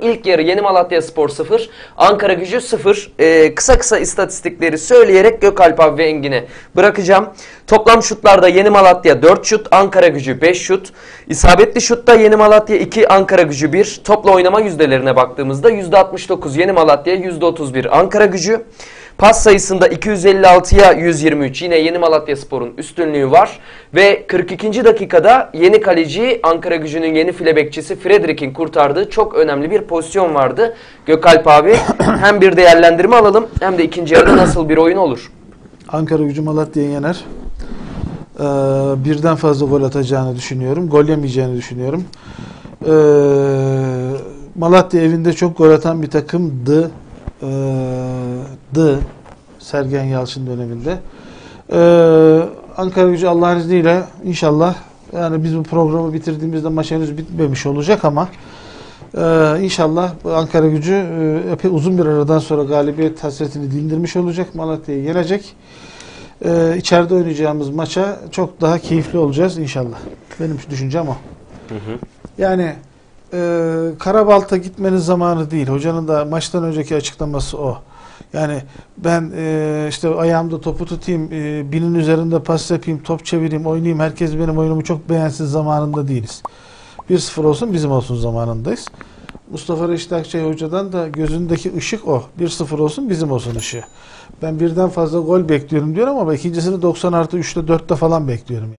İlk yarı Yeni Malatya Spor 0, Ankara Gücü 0. Ee, kısa kısa istatistikleri söyleyerek Gökalp abi ve Engin'e bırakacağım. Toplam şutlarda Yeni Malatya 4 şut, Ankara Gücü 5 şut. İsabetli şutta Yeni Malatya 2, Ankara Gücü 1. Topla oynama yüzdelerine baktığımızda %69 Yeni Malatya, %31 Ankara Gücü. Pas sayısında 256'ya 123 yine Yeni Malatya Spor'un üstünlüğü var. Ve 42. dakikada yeni kaleci Ankara gücünün yeni file bekçisi Frederick'in kurtardığı çok önemli bir pozisyon vardı. Gökalp abi hem bir değerlendirme alalım hem de ikinci yarıda nasıl bir oyun olur? Ankara gücü Malatya'yı yener. Ee, birden fazla gol atacağını düşünüyorum. Gol yemeyeceğini düşünüyorum. Ee, Malatya evinde çok gol atan bir takımdı. Ee, dı Sergen Yalçın döneminde. Ee, Ankara gücü Allah'ın izniyle inşallah yani biz bu programı bitirdiğimizde maç henüz bitmemiş olacak ama ee, inşallah Ankara gücü e, epey uzun bir aradan sonra galibiyet hasretini dindirmiş olacak. Malatya'yı yenecek. Ee, içeride oynayacağımız maça çok daha keyifli olacağız inşallah. Benim düşüncem o. Yani e, Karabalt'a gitmenin zamanı değil. Hocanın da maçtan önceki açıklaması o. Yani ben e, işte ayağımda topu tutayım, e, binin üzerinde pas yapayım, top çevireyim, oynayayım. Herkes benim oyunumu çok beğensin zamanında değiliz. 1-0 olsun bizim olsun zamanındayız. Mustafa Reşit Akçay hocadan da gözündeki ışık o. 1-0 olsun bizim olsun ışığı. Ben birden fazla gol bekliyorum diyor ama ikincisini 90 artı 3'te 4'te falan bekliyorum.